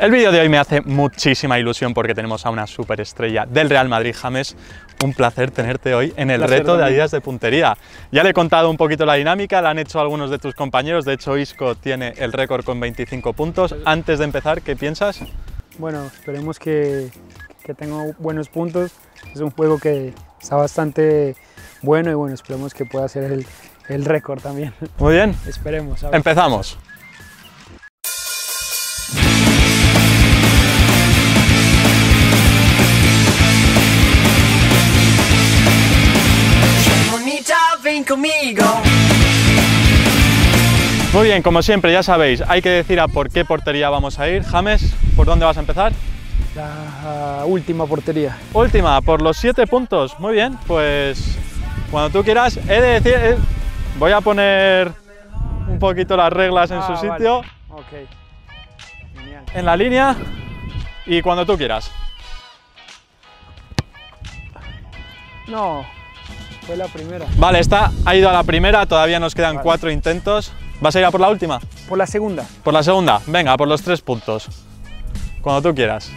El vídeo de hoy me hace muchísima ilusión porque tenemos a una superestrella del Real Madrid, James. Un placer tenerte hoy en el Placer reto de. Adidas de puntería. Ya le he contado un poquito la dinámica, la han hecho algunos de tus compañeros. De hecho, Isco tiene el récord con 25 puntos. Antes de empezar, ¿qué piensas? Bueno, esperemos que, que tenga buenos puntos. Es un juego que está bastante bueno y bueno, esperemos que pueda ser el, el récord también. Muy bien, esperemos. a ver. empezamos. Ven conmigo. Muy bien, como siempre, ya sabéis, hay que decir a por qué portería vamos a ir. James, ¿por dónde vas a empezar? La última portería. Última, por los 7 puntos. Muy bien, pues cuando tú quieras. He de decir, eh, voy a poner un poquito las reglas en Ah, su vale. sitio, Ok. Genial. en la línea y cuando tú quieras. No, fue la primera. Vale, está, ha ido a la primera, todavía nos quedan Vale. cuatro intentos. ¿Vas a ir a por la última? Por la segunda. Por la segunda, venga, por los tres puntos. Cuando tú quieras.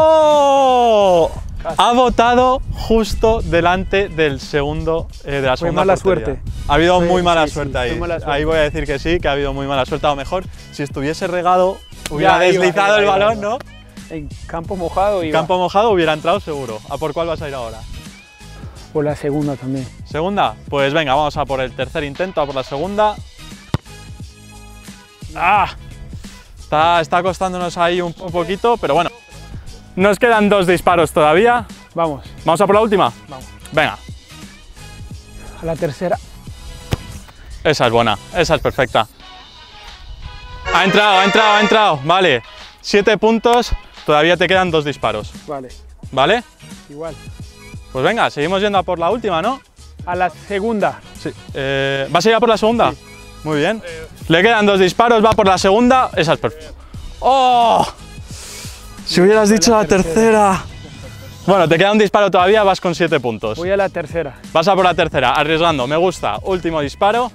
¡Oh! Casi. Ha votado justo delante del segundo eh, de la Fue segunda mala portería. suerte. Ha habido muy mala sí, suerte ahí. mala suerte. Ahí voy a decir que sí, que ha habido muy mala suerte. A lo mejor si estuviese regado hubiera deslizado el balón. ¿no? En campo mojado y Campo mojado hubiera entrado seguro. ¿A por cuál vas a ir ahora? por la segunda también. ¿Segunda? Pues venga, vamos a por el tercer intento, a por la segunda. ¡Ah! Está, está costándonos ahí un, un poquito, pero bueno. Nos quedan dos disparos todavía. Vamos, ¿Vamos a por la última? vamos. Venga, A la tercera. esa es buena, esa es perfecta. Ha entrado, ha entrado, ha entrado. Vale, siete puntos, todavía te quedan dos disparos. Vale, ¿Vale? igual. Pues venga, seguimos yendo a por la última, ¿no? A la segunda. Sí. Eh, ¿Vas a ir a por la segunda? Muy bien. Le quedan dos disparos, va por la segunda. Esa es perfecta. ¡Oh! Si hubieras dicho la tercera. Bueno, te queda un disparo todavía, vas con siete puntos. Voy a la tercera. Vas a por la tercera, arriesgando. Me gusta. Último disparo.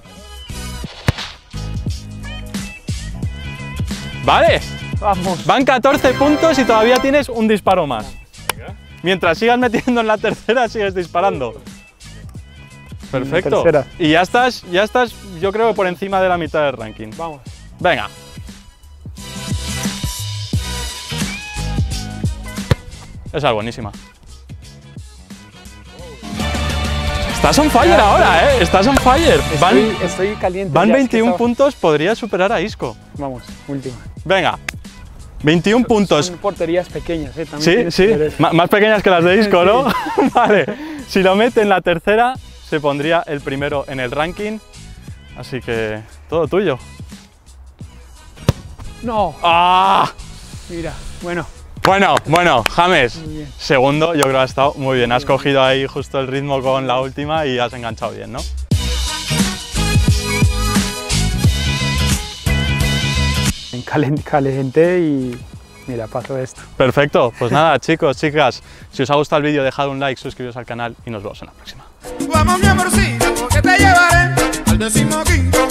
Vale, Vamos. van 14 puntos y todavía tienes un disparo más. Mientras sigas metiendo en la tercera, sigues disparando. Perfecto. Y ya estás, ya estás, yo creo que por encima de la mitad del ranking. Vamos. Venga. Esa es buenísima. Estás on fire ahora, ¿eh? Estás on fire. Van, Estoy, estoy caliente. van ya, es que 21 estaba- puntos, podría superar a Isco. Vamos, última. Venga. 21 puntos. Son porterías pequeñas, ¿eh? También Sí, sí, más pequeñas que las de disco, ¿no? vale, si lo mete en la tercera, se pondría el primero en el ranking. Así que todo tuyo. No, ¡Ah! mira, bueno, Bueno, bueno, James, segundo, yo creo que ha estado muy bien. Has cogido ahí justo el ritmo con la última y has enganchado bien, ¿no? calen- calenté y mira, pasó esto. Perfecto, pues nada, chicos, chicas, si os ha gustado el vídeo, dejad un like, suscribiros al canal y nos vemos en la próxima. Vamos mi amorcito, que te llevaré al decimoquinto